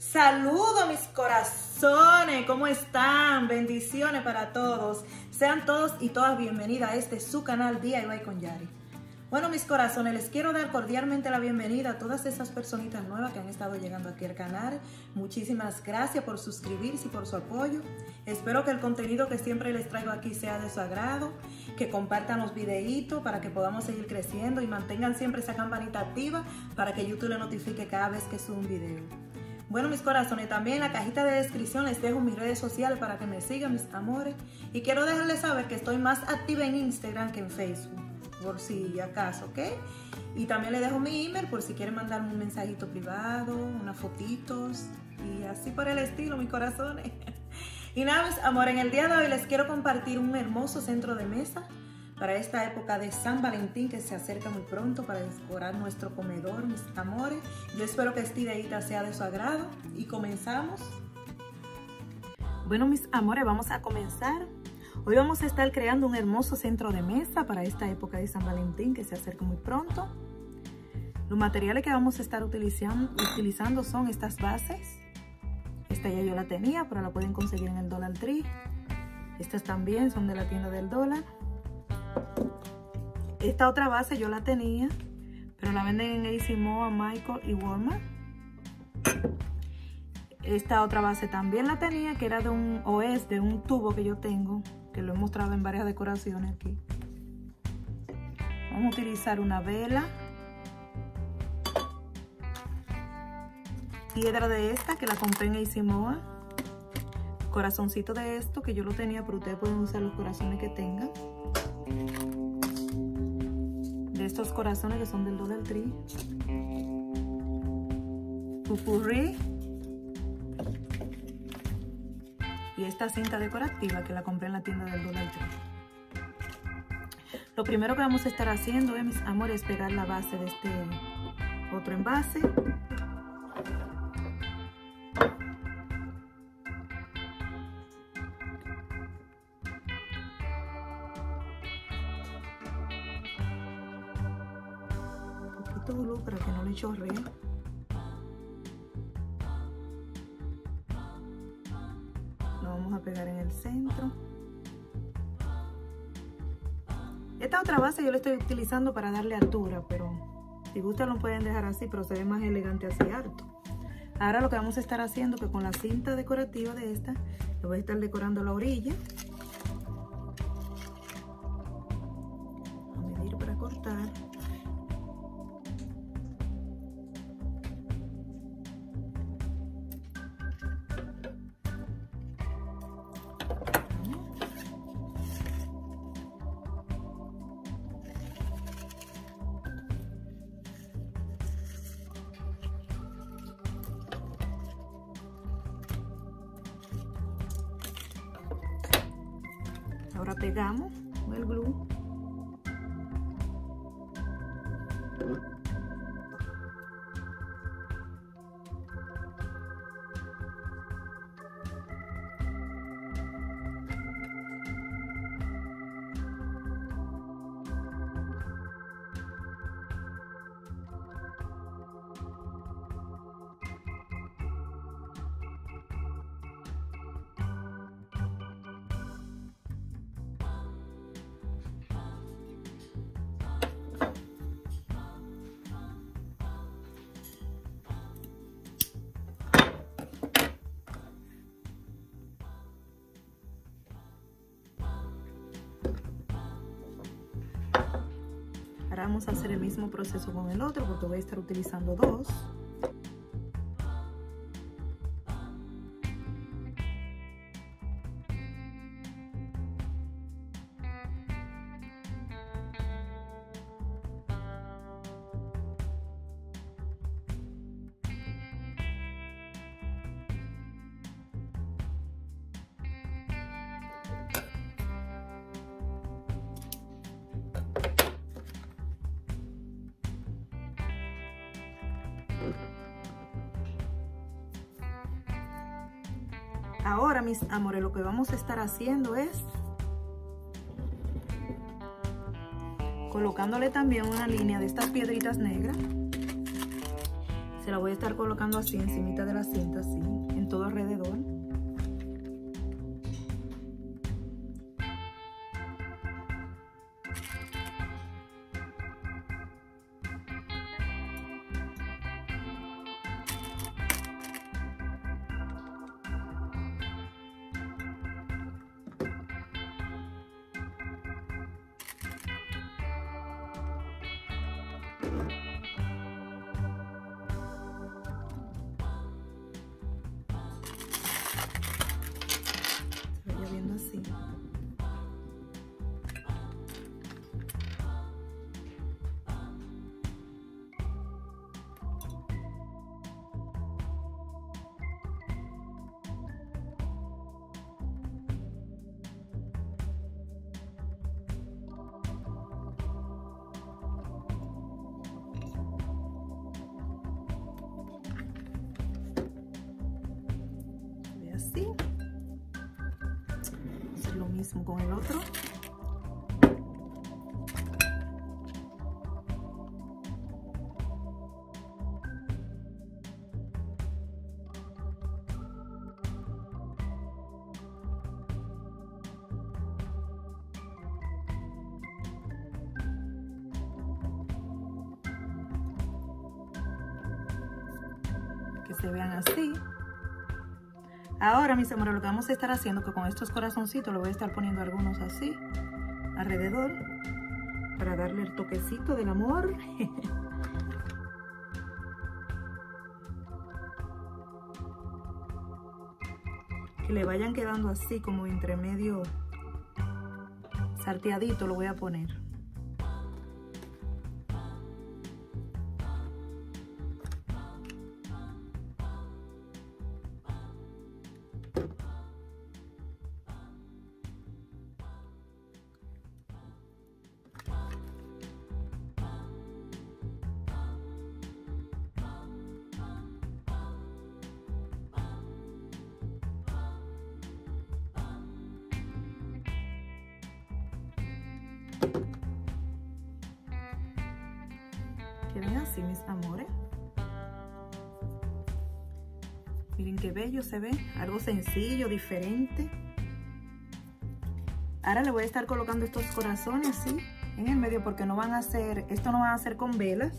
Saludos mis corazones, ¿cómo están? Bendiciones para todos. Sean todos y todas bienvenidas a este su canal DIY con Yari. Bueno, mis corazones, les quiero dar cordialmente la bienvenida a todas esas personitas nuevas que han estado llegando aquí al canal. Muchísimas gracias por suscribirse y por su apoyo. Espero que el contenido que siempre les traigo aquí sea de su agrado, que compartan los videitos para que podamos seguir creciendo y mantengan siempre esa campanita activa para que YouTube le notifique cada vez que subo un video. Bueno, mis corazones, también en la cajita de descripción les dejo mis redes sociales para que me sigan, mis amores. Y quiero dejarles saber que estoy más activa en Instagram que en Facebook por si acaso, ¿ok? Y también le dejo mi email por si quieren mandarme un mensajito privado, unas fotitos y así por el estilo, mis corazones. Y nada, mis amor, en el día de hoy les quiero compartir un hermoso centro de mesa para esta época de San Valentín que se acerca muy pronto para decorar nuestro comedor, mis amores. Yo espero que esta ideita sea de su agrado y comenzamos. Bueno, mis amores, vamos a comenzar Hoy vamos a estar creando un hermoso centro de mesa para esta época de San Valentín que se acerca muy pronto. Los materiales que vamos a estar utilizando, son estas bases. Esta ya yo la tenía, pero la pueden conseguir en el Dollar Tree. Estas también son de la tienda del dólar. Esta otra base yo la tenía, pero la venden en AC Moa, Michael y Walmart. Esta otra base también la tenía, que era de un, o de un tubo que yo tengo, que lo he mostrado en varias decoraciones aquí. Vamos a utilizar una vela. Piedra de esta que la compré en Isimoa. Corazoncito de esto que yo lo tenía, pero ustedes pueden usar los corazones que tengan. De estos corazones que son del Dollar Tree. Pupurri y esta cinta decorativa que la compré en la tienda del Dollar Tree. Lo primero que vamos a estar haciendo, es, mis amores, pegar la base de este otro envase. No le chorree. pegar en el centro. Esta otra base yo la estoy utilizando para darle altura, pero si gustan lo pueden dejar así, pero se ve más elegante así alto. Ahora lo que vamos a estar haciendo que con la cinta decorativa de esta, le voy a estar decorando la orilla. A medir para cortar. Ahora pegamos el glue. Vamos a hacer el mismo proceso con el otro porque voy a estar utilizando dos. Ahora, mis amores, lo que vamos a estar haciendo es colocándole también una línea de estas piedritas negras Se la voy a estar colocando así, encimita de la cinta, así, en todo alrededor. Así. Hacer lo mismo con el otro. Que se vean así. Ahora, mis amores, lo que vamos a estar haciendo, que con estos corazoncitos le voy a estar poniendo algunos así, alrededor, para darle el toquecito del amor. que le vayan quedando así, como entre medio salteadito, lo voy a poner. Queden así, mis amores. Miren qué bello se ve. Algo sencillo, diferente. Ahora le voy a estar colocando estos corazones así en el medio porque no van a ser, esto no van a ser con velas.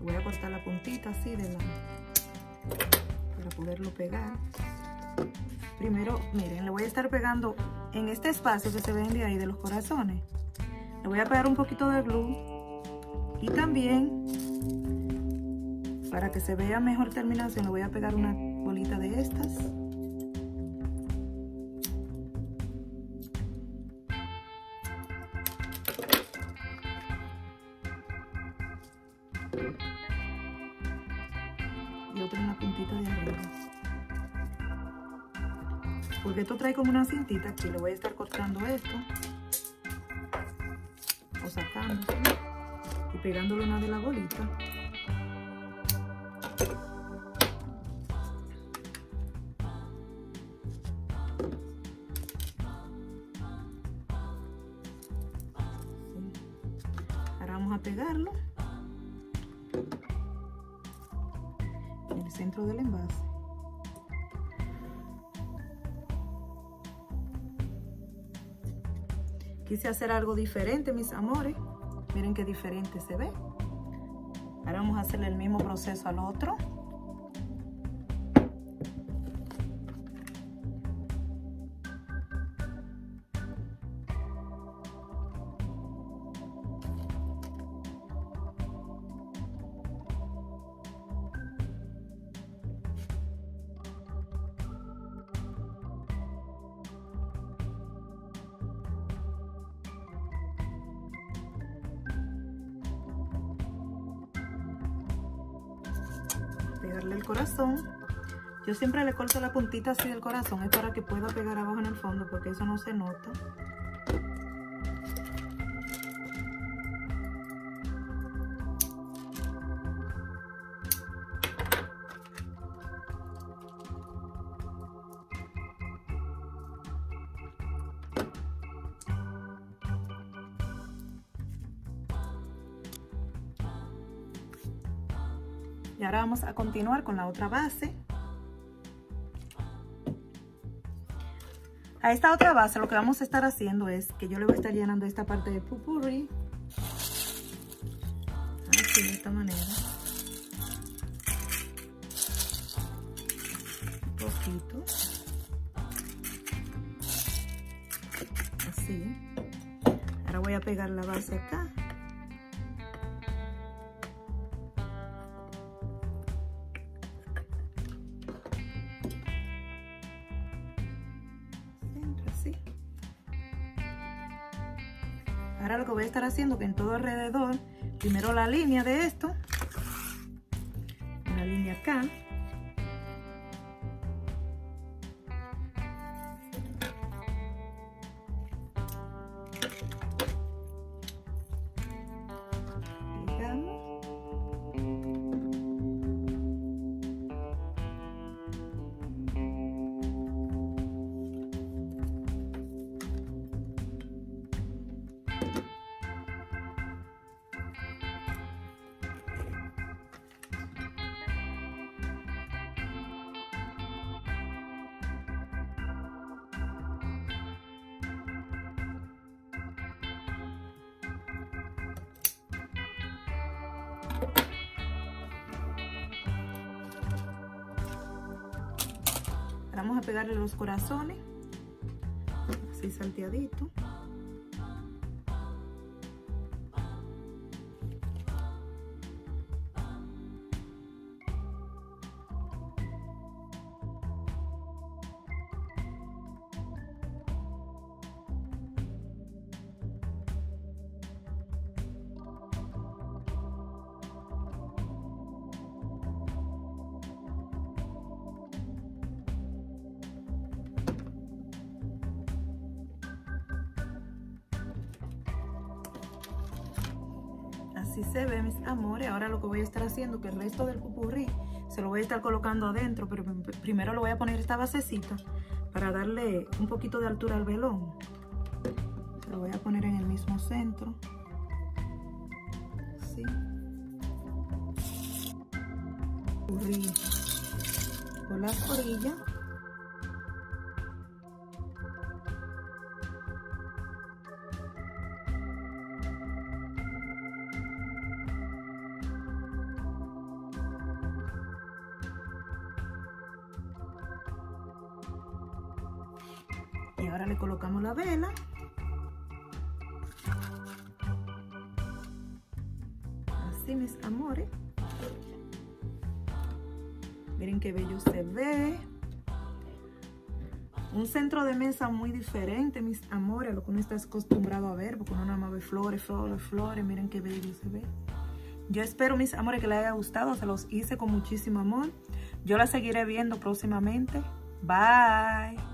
Voy a cortar la puntita así de la, para poderlo pegar. Primero, miren, le voy a estar pegando en este espacio que se ven de ahí de los corazones. Le voy a pegar un poquito de glue y también para que se vea mejor terminación le voy a pegar una bolita de estas. Y otra en la puntita de arriba. Porque esto trae como una cintita aquí, le voy a estar cortando esto o sacando y pegándole una de la bolita. Ahora vamos a pegarlo en el centro del envase. Quise hacer algo diferente, mis amores. Miren qué diferente se ve. Ahora vamos a hacerle el mismo proceso al otro. Pegarle el corazón. Yo siempre le corto la puntita así del corazón, es para que pueda pegar abajo en el fondo, porque eso no se nota. Y ahora vamos a continuar con la otra base. A esta otra base lo que vamos a estar haciendo es que yo le voy a estar llenando esta parte de pupurri. Así, de esta manera. Un poquito. Así. Ahora voy a pegar la base acá. Estar haciendo que en todo alrededor, primero la línea de esto, una línea acá, vamos a pegarle los corazones. Así salteadito así se ve mis amores. Ahora lo que voy a estar haciendo que el resto del pupurrí se lo voy a estar colocando adentro pero primero lo voy a poner esta basecita para darle un poquito de altura al velón. Se lo voy a poner en el mismo centro. Así pupurrí por las orillas mis amores miren qué bello se ve. Un centro de mesa muy diferente mis amores a lo que uno está acostumbrado a ver porque uno nada más ve flores, flores, flores miren qué bello se ve. Yo espero mis amores que les haya gustado se los hice con muchísimo amor. Yo la seguiré viendo próximamente. Bye